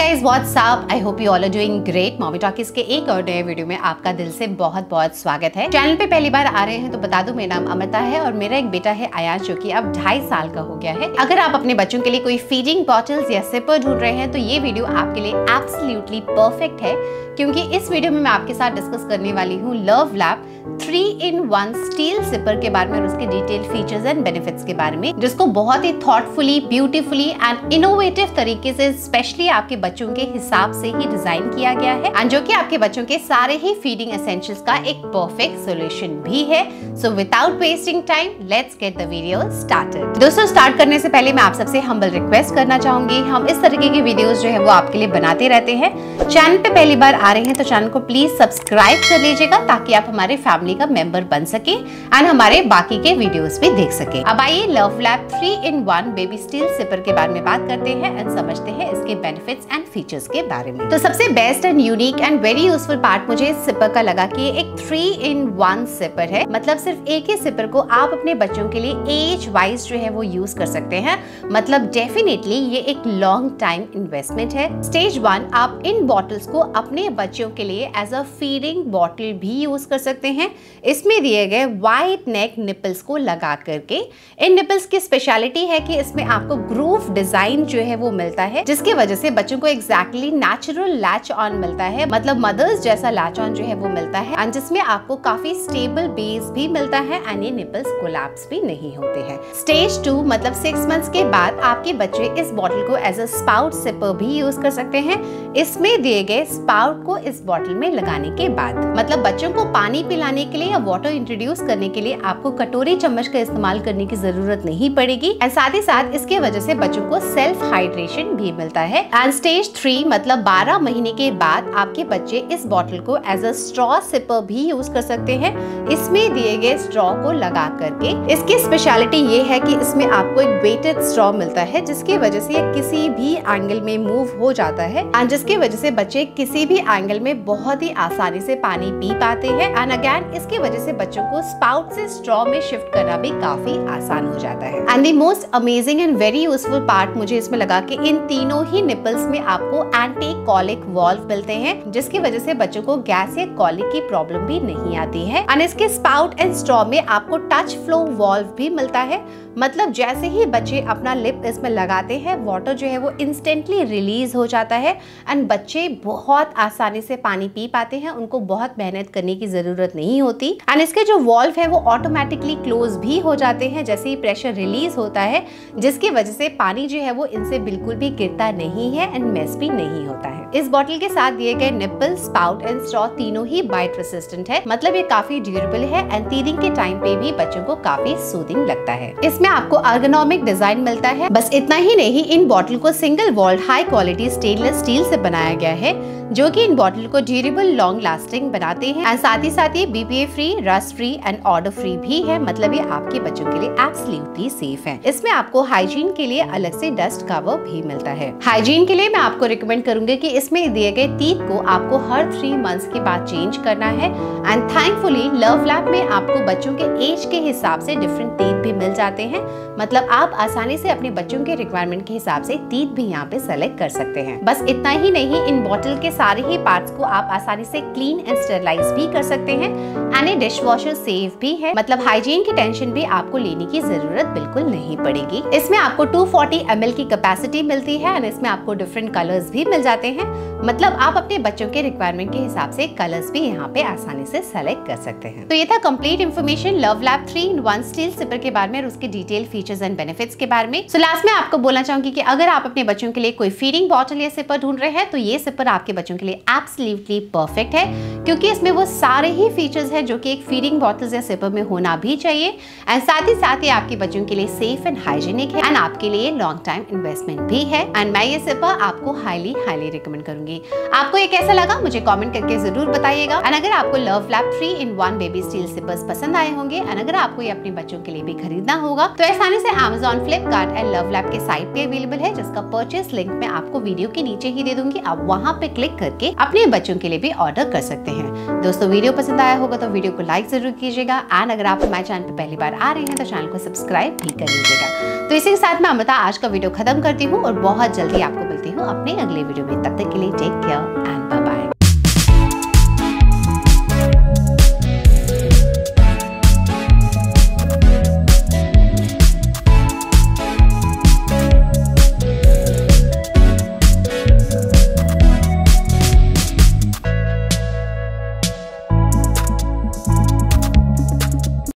Hi guys what's up I hope you all are doing great Mommy Talkies के एक और नए video में आपका दिल से बहुत बहुत स्वागत है। चैनल पे पहली बार आ रहे हैं तो बता दूँ, मेरा नाम अमृता है और मेरा एक बेटा है आयाश, जो कि अब ढाई साल का हो गया है। अगर आप अपने बच्चों के लिए कोई फीडिंग बॉटल्स या सिपर ढूंढ रहे हैं तो ये वीडियो आपके लिए एब्सोल्युटली परफेक्ट है, क्योंकि इस वीडियो में मैं आपके साथ डिस्कस करने वाली हूँ Love Lab three in one steel sipper के बारे में और उसके डिटेल फीचर्स एंड बेनिफिट्स के बारे में, जिसको बहुत ही थॉटफुली ब्यूटीफुली एंड इनोवेटिव तरीके से स्पेशली आपके बच्चों के हिसाब से ही डिज़ाइन किया गया है। एंड जो कि आपके बच्चों के सारे ही फीडिंग एसेंशियल्स का एक परफेक्ट सोल्यूशन भी है। So without wasting time let's get the video started दोस्तों स्टार्ट करने से पहले मैं आप सबसे हम्बल रिक्वेस्ट करना चाहूँगी। हम इस तरीके की वीडियोस जो है, वो आपके लिए बनाते रहते हैं। चैनल पे पहली बार आ रहे हैं तो चैनल को प्लीज़ सब्सक्राइब कर लीजिएगा, ताकि आप हमारे फैमिली का मेंबर बन सके एंड हमारे बाकी के वीडियोस भी देख सके। अब आइए Love Lab three in one baby steel sipper के बारे में बात करते हैं एंड समझते हैं इसके बेनिफिट्स एंड फीचर्स के बारे में। तो सबसे best and unique and very useful part मुझे इस सिपर का लगा कि एक थ्री इन वन सिपर है। मतलब सिर्फ़ एक ही सिपर को आप अपने बच्चों के लिए एज वाइज जो है वो यूज़ कर सकते हैं। मतलब डेफिनेटली ये एक लॉन्ग टाइम इन्वेस्टमेंट है। स्टेज वन आप इन बॉटल्स को अपने बच्चों के लिए एज अ फीडिंग बॉटल भी यूज़ कर सकते हैं। इसमें दिए गए वाइट नेक निपल्स को लगा करके। इन निपल्स की स्पेशलिटी है कि इसमें आपको ग्रूव डिज़ाइन जो है वो मिलता है, जिसकी वजह से बच्चों को एग्जैक्टली नेचुरल लैच ऑन मिलता है। मतलब मदर्स जैसा लैच ऑन जो है वो मिलता है। एंड जिसमें आपको काफ़ी स्टेबल बेस भी मिलता है एंड ये निपल्स कोलैप्स भी नहीं होते हैं। स्टेज टू मतलब सिक्स मंथ्स के बाद आपके बच्चे इस बॉटल को एज अ स्पाउट सिपर भी यूज़ कर सकते हैं। इसमें दिए गए स्पाउट को इस बॉटल में लगाने के बाद। मतलब बच्चों को पानी पिलाने के लिए या वाटर इंट्रोड्यूस करने के लिए आपको कटोरी चम्मच का इस्तेमाल करने की ज़रूरत नहीं पड़ेगी। एंड साथ ही साथ इसके वजह से बच्चों को सेल्फ हाइड्रेशन भी मिलता है। एंड स्टेज थ्री मतलब 12 महीने के बाद आपके बच्चे इस बॉटल को एज अ स्ट्रॉ सिपर भी यूज़ कर सकते हैं। इसमें दिए गए स्ट्रॉ को लगा करके। इसकी स्पेशलिटी ये है कि इसमें आपको एक वेटेड स्ट्रॉ मिलता है, जिसकी वजह से ये किसी भी एंगल में मूव हो जाता है एंड जिसकी वजह से बच्चे किसी भी एंगल में बहुत ही आसानी से पानी पी पाते हैं एंड अगेन इसकी वजह से बच्चों को स्पाउट से स्ट्रॉ में शिफ्ट करना भी काफ़ी आसान हो जाता है। And the most amazing and very useful part मुझे इसमें लगा कि इन तीनों ही निपल्स में आपको एंटी कॉलिक वॉल्व मिलते हैं, जिसकी वजह से बच्चों को गैस या कॉलिक की प्रॉब्लम भी नहीं आती है। एंड इसके स्पाउट एंड स्ट्रॉ में आपको टच फ्लो वॉल्व भी मिलता है। मतलब जैसे ही बच्चे अपना लिप इसमें लगाते हैं वाटर जो है वो इंस्टेंटली रिलीज़ हो जाता है। एंड बच्चे बहुत आसानी से पानी पी पाते हैं, उनको बहुत मेहनत करने की ज़रूरत नहीं होती। एंड इसके जो वॉल्व है, वो ऑटोमेटिकली क्लोज भी हो जाते हैं, जैसे ही प्रेशर रिलीज़ होता है, जिसकी वजह से पानी जो है वो इनसे बिल्कुल भी गिरता नहीं है। एंड मेस भी नहीं होता है। इस बॉटल के साथ दिए गए निपल स्पाउट एंड स्ट्रॉ तीनों ही बाइट रेसिस्टेंट है। मतलब ये काफ़ी ड्यूरेबल है एंड तीरिंग के टाइम पे भी बच्चों को काफ़ी सूदिंग लगता है। इसमें आपको अर्गोनॉमिक डिज़ाइन मिलता है। बस इतना ही नहीं, इन बॉटल को single walled high quality stainless steel से बनाया गया है, जो कि इन बॉटल को ड्यूरेबल लॉन्ग लास्टिंग बनाते हैं। एंड साथ ही साथ ये BPA free rust free and odour free भी है। मतलब ये आपके बच्चों के लिए एब्सोल्युटली सेफ़ है। इसमें आपको हाइजीन के लिए अलग से डस्ट कवर भी मिलता है। हाइजीन के लिए मैं आपको रिकमेंड करूँगी कि इसमें दिए गए टीथ को आपको हर थ्री मंथ्स के बाद चेंज करना है। एंड थैंकफुली लव लैब में आपको बच्चों के एज के हिसाब से डिफरेंट टीथ भी मिल जाते हैं। मतलब आप आसानी से अपने बच्चों के रिक्वायरमेंट के हिसाब से तीत भी यहाँ पे सेलेक्ट कर सकते हैं। बस इतना ही नहीं, इन बॉटल के सारे ही पार्ट्स को आप आसानी से क्लीन एंड स्टेरलाइज भी कर सकते हैं। एंड डिश वॉशर सेफ़ भी है। मतलब हाइजीन की टेंशन भी आपको लेने की ज़रूरत बिल्कुल नहीं पड़ेगी। इसमें आपको 240 फोर्टी की कैपेसिटी मिलती है। एंड इसमें आपको डिफरेंट कलर्स भी मिल जाते हैं। मतलब आप अपने बच्चों के रिक्वायरमेंट के हिसाब से कलर्स भी यहाँ पे आसानी से सेलेक्ट कर सकते हैं। तो ये था complete information Love Lab three in one steel sipper के बारे में और उसके डिटेल फीचर्स एंड बेनिफिट्स के बारे में। सो so लास्ट में आपको बोलना चाहूँगी कि अगर आप अपने बच्चों के लिए कोई फीडिंग बॉटल या सिपर ढूंढ रहे हैं तो ये सिपर आपके बच्चों के लिए एब्सोल्युटली परफेक्ट है, क्योंकि इसमें वो सारे ही फीचर्स है जो कि एक फीडिंग बॉटल्स या सिपर में होना भी चाहिए। एंड साथ ही साथ ये आपके बच्चों के लिए सेफ़ एंड हाइजीनिक है। एंड आपके लिए लॉन्ग टाइम इन्वेस्टमेंट भी है। एंड मैं ये सिपर आपको हाईली हाईली रिकमेंड कमेंट करूँगी। आपको ये कैसा लगा मुझे कमेंट करके ज़रूर बताइएगा। एंड अगर आपको Love Lab three in one baby steel sippers पसंद आए होंगे एंड अगर आपको ये अपने बच्चों के लिए भी खरीदना होगा तो आसानी से Amazon, Flipkart and Love Lab के साइट पे अवेलेबल है जिसका परचेस लिंक मैं आपको वीडियो के नीचे ही दे दूँगी। आप वहाँ पे क्लिक करके अपने बच्चों के लिए भी ऑर्डर कर सकते हैं। दोस्तों वीडियो पसंद आया होगा तो वीडियो को लाइक ज़रूर कीजिएगा। एंड अगर आप हमारे चैनल पर पहली बार आ रहे हैं तो चैनल को सब्सक्राइब भी कर लीजिएगा। तो इसी के साथ मैं अमृता आज का वीडियो खत्म करती हूँ और बहुत जल्दी आपको मिलती हूँ अपने अगले वीडियो में। तब तक के लिए take care and bye bye